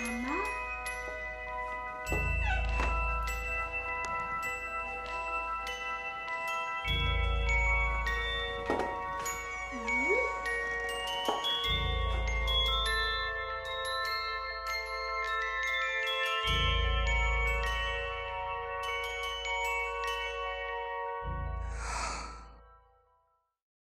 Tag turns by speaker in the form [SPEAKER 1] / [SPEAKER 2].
[SPEAKER 1] Mama.